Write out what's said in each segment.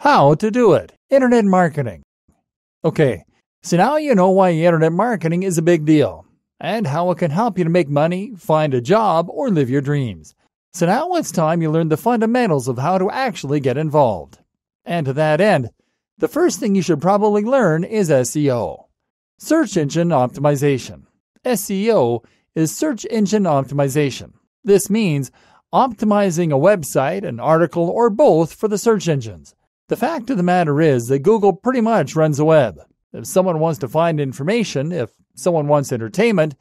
How to do it. Internet marketing. Okay, so now you know why internet marketing is a big deal and how it can help you to make money, find a job, or live your dreams. So now it's time you learn the fundamentals of how to actually get involved. And to that end, the first thing you should probably learn is SEO. Search Engine Optimization. SEO is Search Engine Optimization. This means optimizing a website, an article, or both for the search engines. The fact of the matter is that Google pretty much runs the web. If someone wants to find information, if someone wants entertainment,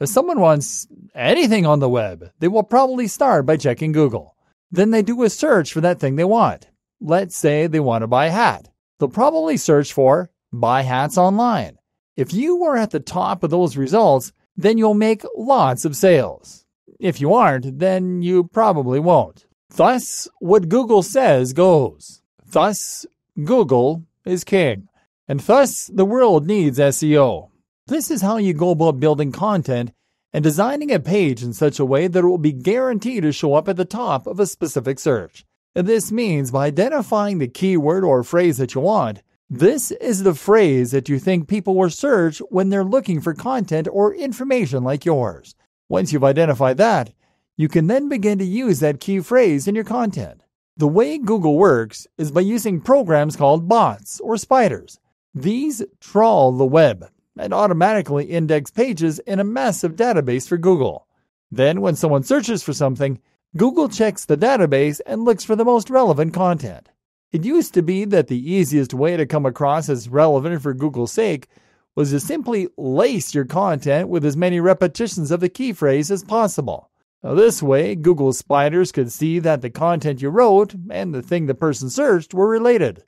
if someone wants anything on the web, they will probably start by checking Google. Then they do a search for that thing they want. Let's say they want to buy a hat. They'll probably search for buy hats online. If you are at the top of those results, then you'll make lots of sales. If you aren't, then you probably won't. Thus, what Google says goes. Thus, Google is king. And thus, the world needs SEO. This is how you go about building content and designing a page in such a way that it will be guaranteed to show up at the top of a specific search. This means by identifying the keyword or phrase that you want, this is the phrase that you think people will search when they're looking for content or information like yours. Once you've identified that, you can then begin to use that key phrase in your content. The way Google works is by using programs called bots or spiders. These trawl the web and automatically index pages in a massive database for Google. Then, when someone searches for something, Google checks the database and looks for the most relevant content. It used to be that the easiest way to come across as relevant for Google's sake was to simply lace your content with as many repetitions of the key phrase as possible. This way, Google spiders could see that the content you wrote and the thing the person searched were related.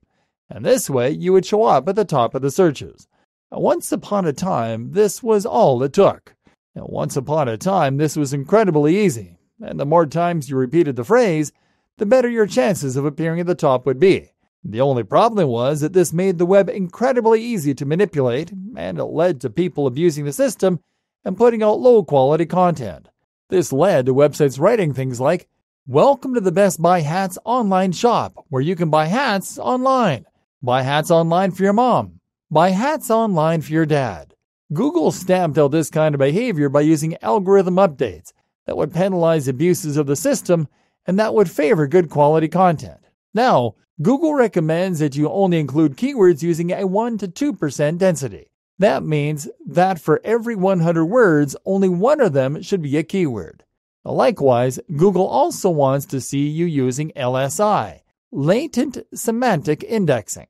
And this way, you would show up at the top of the searches. Once upon a time, this was all it took. Once upon a time, this was incredibly easy, and the more times you repeated the phrase, the better your chances of appearing at the top would be. The only problem was that this made the web incredibly easy to manipulate, and it led to people abusing the system and putting out low quality content. This led to websites writing things like, Welcome to the Best Buy Hats online shop, where you can buy hats online. Buy hats online for your mom. Buy hats online for your dad. Google stamped out this kind of behavior by using algorithm updates that would penalize abuses of the system and that would favor good quality content. Now, Google recommends that you only include keywords using a 1 to 2% density. That means that for every 100 words, only one of them should be a keyword. Likewise, Google also wants to see you using LSI, latent semantic indexing.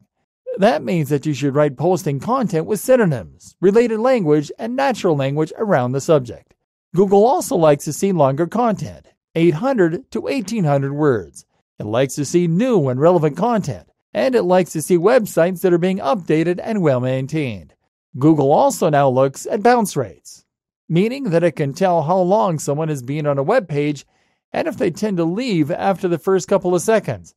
That means that you should write posting content with synonyms, related language, and natural language around the subject. Google also likes to see longer content, 800 to 1800 words. It likes to see new and relevant content, and it likes to see websites that are being updated and well maintained. Google also now looks at bounce rates, meaning that it can tell how long someone has been on a web page and if they tend to leave after the first couple of seconds.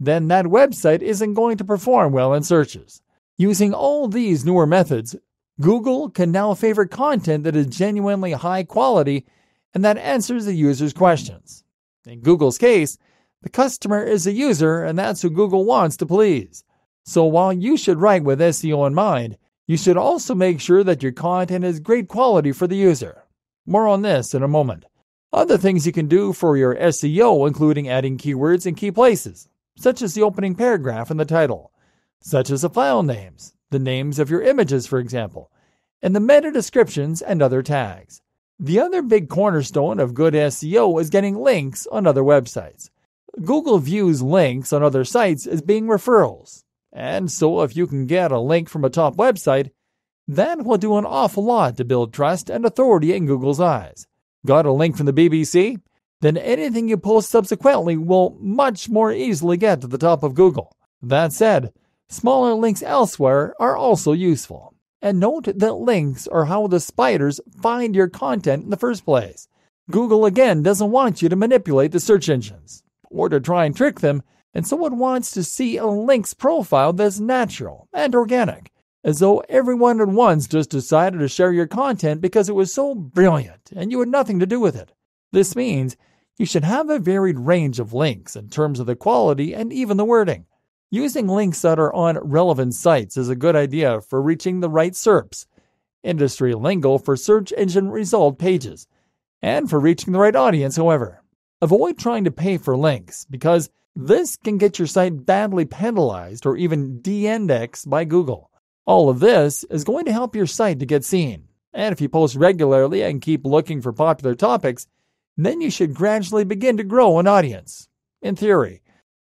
Then that website isn't going to perform well in searches. Using all these newer methods, Google can now favor content that is genuinely high quality and that answers the user's questions. In Google's case, the customer is the user, and that's who Google wants to please. So while you should write with SEO in mind, you should also make sure that your content is great quality for the user. More on this in a moment. Other things you can do for your SEO including adding keywords in key places, such as the opening paragraph and the title, such as the file names, the names of your images, for example, and the meta descriptions and other tags. The other big cornerstone of good SEO is getting links on other websites. Google views links on other sites as being referrals. And so, if you can get a link from a top website, that will do an awful lot to build trust and authority in Google's eyes. Got a link from the BBC? Then anything you post subsequently will much more easily get to the top of Google. That said, smaller links elsewhere are also useful. And note that links are how the spiders find your content in the first place. Google again doesn't want you to manipulate the search engines or to try and trick them, and someone wants to see a link's profile that's natural and organic, as though everyone at once just decided to share your content because it was so brilliant and you had nothing to do with it. This means you should have a varied range of links in terms of the quality and even the wording. Using links that are on relevant sites is a good idea for reaching the right SERPs, industry lingo for search engine result pages, and for reaching the right audience, however. Avoid trying to pay for links because this can get your site badly penalized or even de indexed by Google. All of this is going to help your site to get seen. And if you post regularly and keep looking for popular topics, then you should gradually begin to grow an audience. In theory,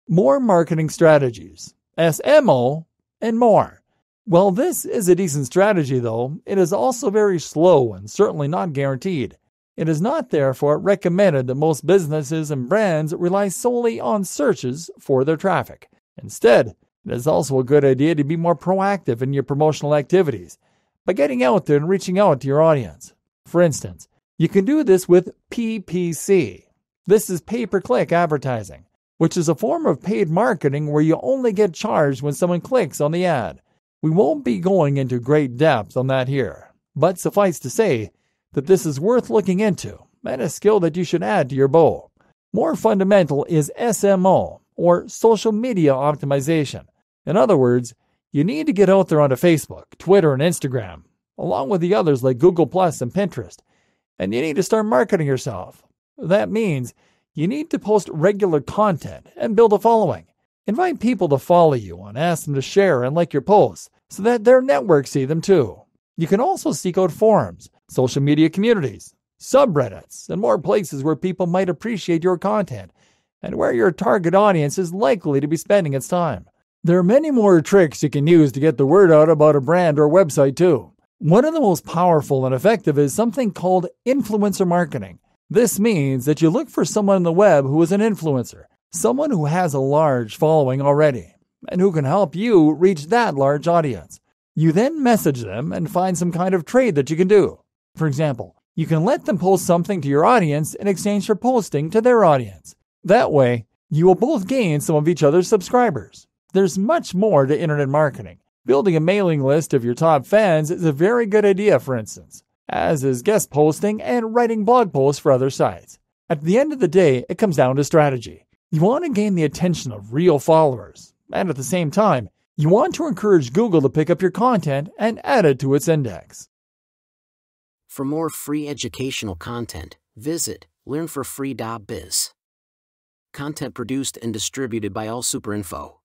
more marketing strategies, SMO, and more. While this is a decent strategy, though, it is also very slow and certainly not guaranteed. It is not therefore recommended that most businesses and brands rely solely on searches for their traffic. Instead, it is also a good idea to be more proactive in your promotional activities by getting out there and reaching out to your audience. For instance, you can do this with PPC. This is pay per click advertising which is a form of paid marketing where you only get charged when someone clicks on the ad. We won't be going into great depth on that here, but suffice to say that this is worth looking into and a skill that you should add to your bowl. More fundamental is SMO, or social media optimization. In other words, you need to get out there onto Facebook, Twitter, and Instagram, along with the others like Google Plus and Pinterest, and you need to start marketing yourself. That means you need to post regular content and build a following. Invite people to follow you and ask them to share and like your posts so that their networks see them too. You can also seek out forums, social media communities, subreddits, and more places where people might appreciate your content and where your target audience is likely to be spending its time. There are many more tricks you can use to get the word out about a brand or website too. One of the most powerful and effective is something called influencer marketing. This means that you look for someone on the web who is an influencer, someone who has a large following already, and who can help you reach that large audience. You then message them and find some kind of trade that you can do. For example, you can let them post something to your audience in exchange for posting to their audience. That way, you will both gain some of each other's subscribers. There's much more to internet marketing. Building a mailing list of your top fans is a very good idea, for instance as is guest posting and writing blog posts for other sites. At the end of the day, it comes down to strategy. You want to gain the attention of real followers, and at the same time, you want to encourage Google to pick up your content and add it to its index. For more free educational content, visit learnforfree.biz. Content produced and distributed by AllSuperInfo.